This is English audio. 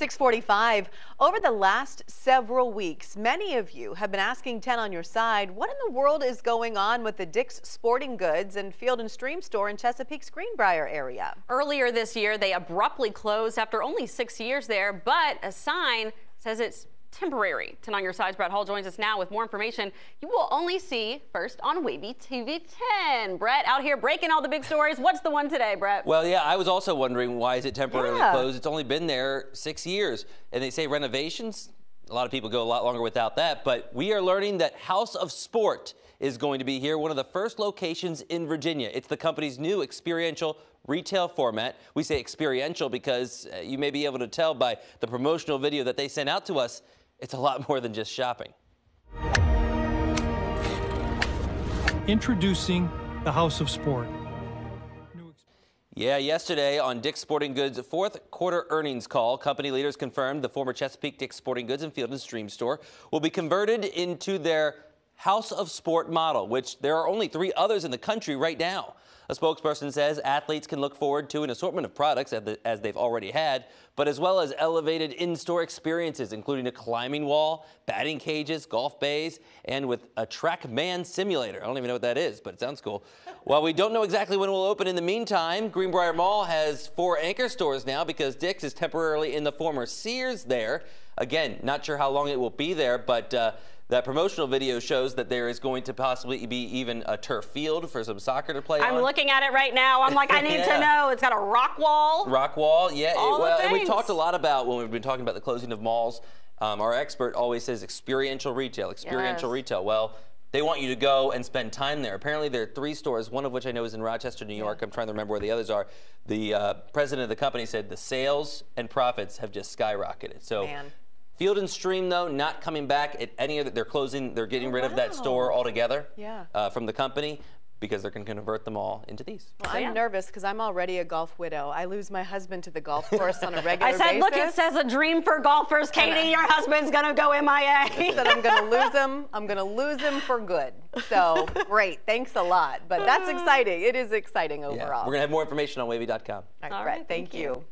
645. Over the last several weeks, many of you have been asking 10 on your side, what in the world is going on with the Dick's Sporting Goods and Field and Stream store in Chesapeake's Greenbrier area? Earlier this year, they abruptly closed after only six years there, but a sign says it's temporary. 10 on your sides, Brett Hall joins us now with more information you will only see first on Wavy TV 10. Brett, out here breaking all the big stories. What's the one today, Brett? Well, yeah, I was also wondering why is it temporarily Yeah. closed? It's only been there six years. And they say renovations, a lot of people go a lot longer without that. But we are learning that House of Sport is going to be here, one of the first locations in Virginia. It's the company's new experiential retail format. We say experiential because uh, you may be able to tell by the promotional video that they sent out to us, it's a lot more than just shopping. Introducing the House of Sport. Yeah, yesterday on Dick's Sporting Goods' fourth quarter earnings call, company leaders confirmed the former Chesapeake Dick's Sporting Goods and Field and Stream store will be converted into their House of Sport model, which there are only three others in the country right now. A spokesperson says athletes can look forward to an assortment of products as they've already had, but as well as elevated in-store experiences, including a climbing wall, batting cages, golf bays, and with a TrackMan simulator. I don't even know what that is, but it sounds cool. While we don't know exactly when it will open in the meantime, Greenbrier Mall has four anchor stores now because Dick's is temporarily in the former Sears there. Again, not sure how long it will be there, but uh, that promotional video shows that there is going to possibly be even a turf field for some soccer to play I'm on. looking at it right now. I'm like, I need Yeah. to know. It's got a rock wall. Rock wall, yeah. All the well, and we things. talked a lot about when we've been talking about the closing of malls. Um, our expert always says experiential retail, experiential Yes. retail. Well, they want you to go and spend time there. Apparently, there are three stores, one of which I know is in Rochester, New York. I'm trying to remember where the others are. The uh, president of the company said the sales and profits have just skyrocketed. So. Man. Field and Stream, though, not coming back at any of the, they're closing, they're getting rid of that store altogether Yeah. uh, from the company because they're going to convert them all into these. Well, So, I'm yeah. nervous because I'm already a golf widow. I lose my husband to the golf course on a regular I said, basis. look, it says a dream for golfers. Katie, your husband's going to go MIA. that I'm going to lose him. I'm going to lose him for good. So great. Thanks a lot. But that's exciting. It is exciting Yeah. overall. We're going to have more information on wavy.com. All right, All Brett, right, thank, thank you. you.